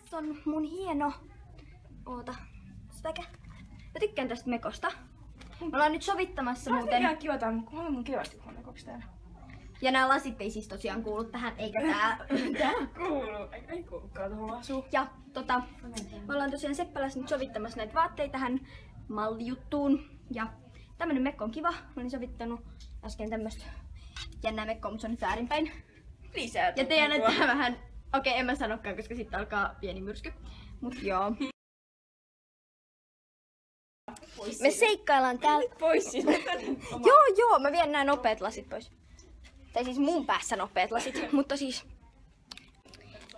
Tässä on mun hieno... Oota. Sitäkä? Mä tykkään tästä mekosta. Me ollaan nyt sovittamassa Muuten... muuten. ihan kiva, tää on on mun kivasti huonekoksi täällä. Ja nämä lasit ei siis tosiaan kuulu tähän, eikä tää. Tää kuuluu. Ei, ei kuulukaan tuohon asuu. Ja tota, me ollaan tosiaan Seppälässä nyt sovittamassa näitä vaatteita tähän mallijuttuun. Ja tämmönen mekko on kiva. Mä olin sovittanut äsken tämmöstä jännää mekkoa, mutta se on nyt väärinpäin. Lisää Ja teidän vähän... Okei, en mä sanokaan, koska sitten alkaa pieni myrsky. Mut joo. Me seikkaillaan täällä. Pois siitä. Joo, joo, mä vien nämä nopeat lasit pois. Tai siis mun päässä nopeat lasit, mutta siis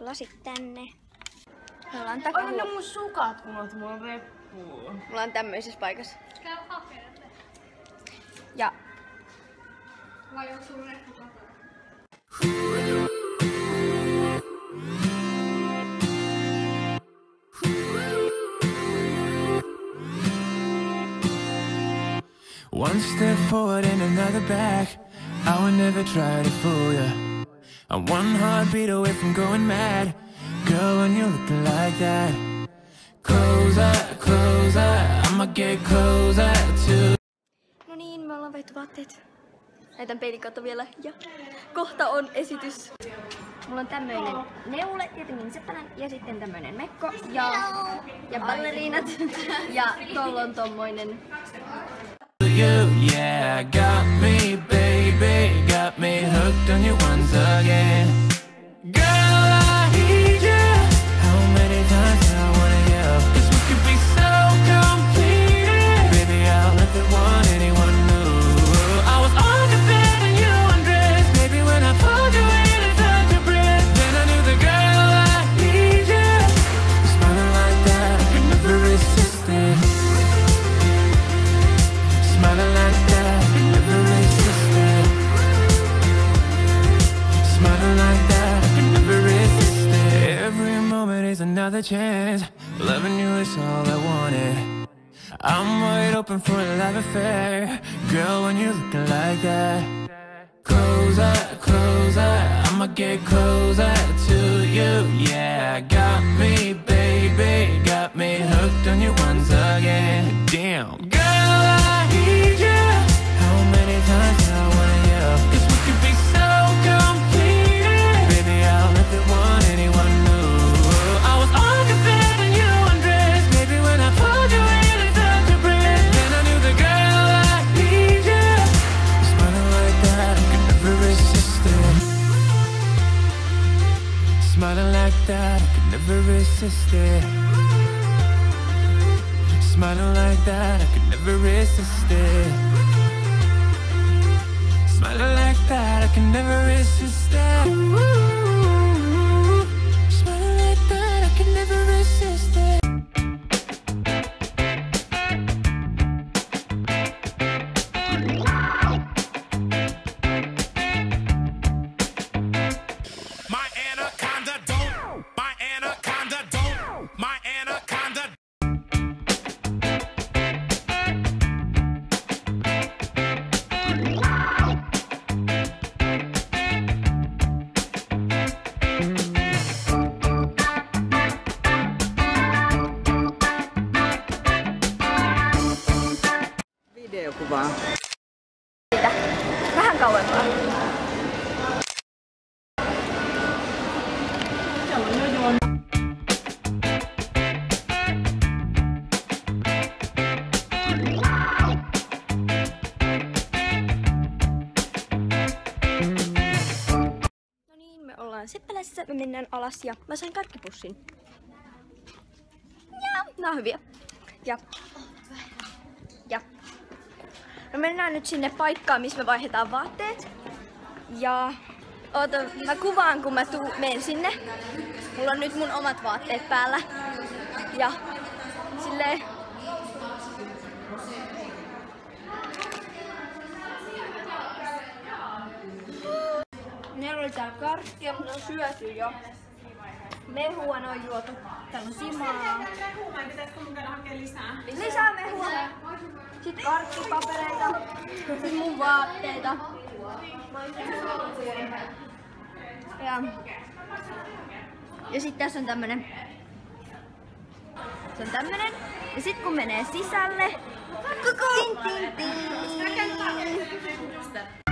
lasit tänne. Me ollaan takana. ne mun sukat, kun oot mulla reppu. Me ollaan tämmöisessä paikassa. Ja Vai onko sulla reppu? One step forward and another back. I would never try to fool ya. I'm one heartbeat away from going mad. Girl, when you're looking like that. Closer, closer. I'ma get closer to no niin, me ollaan vaihtu vaatteet. Näytän peilin kautta vielä. Ja kohta on esitys. Mulla on tämmöinen neule, tietenkin seppälän, ja sitten tämmöinen mekko ja, ja balleriinat. Ja tuolla on tommoinen you. Yeah, I got another chance. Loving you is all I wanted. I'm wide open for a love affair. Girl, when you're looking like that. Closer, closer, I'ma get closer to you. Yeah, got me, baby, got me hooked on you once again. Damn, it. Smiling like that, I could never resist it. Smiling like that, I can never resist it. Videokuvaa. Sitä. Vähän kauempaa. No niin, ollaan Seppälässä, me mennään alas ja mä sain karkkipussin. Ja, nää on hyviä. Ja, ja No mennään nyt sinne paikkaan, missä me vaihdetaan vaatteet. Ja oota, mä kuvaan kun mä tuu, menen sinne. Mulla on nyt mun omat vaatteet päällä. Ja silleen... Meillä oli täällä karkkia, mutta on syöty jo. Mehua on juotu. Täällä on simaa. Lisää mehua. Sitten karkkipapereita. Sitten mun vaatteita. Ja, ja sitten tässä on tämmönen Se on tämmönen. Ja sit kun menee sisälle, tin, tin, tin.